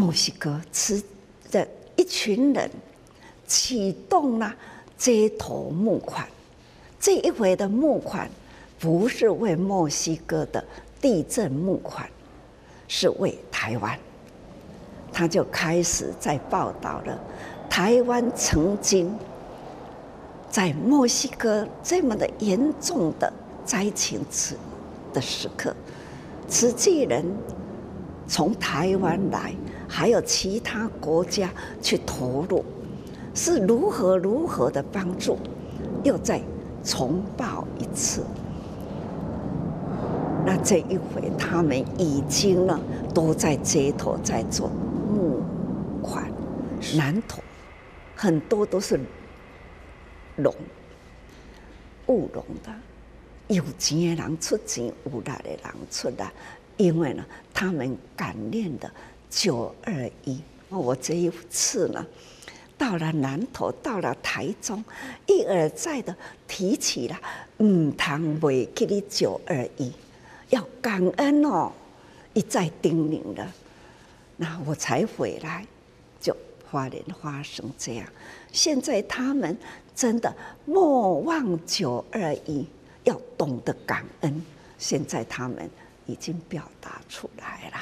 墨西哥吃的一群人启动了街头募款。这一回的募款不是为墨西哥的地震募款，是为台湾。他就开始在报道了台湾曾经在墨西哥这么的严重的灾情时的时刻，慈济人从台湾来，还有其他国家去投入，是如何如何的帮助，又再重报一次。那这一回，他们已经呢都在街头在做募款，南投很多都是农务农的。有钱的人出钱，有力的人出力，因为呢，他们感念的九二一。我这一次呢，到了南投，到了台中，一而再的提起了唔通袂记你九二一，要感恩哦，一再叮咛了，那我才回来，就花莲发生这样。现在他们真的莫忘九二一。要懂得感恩，现在他们已经表达出来了。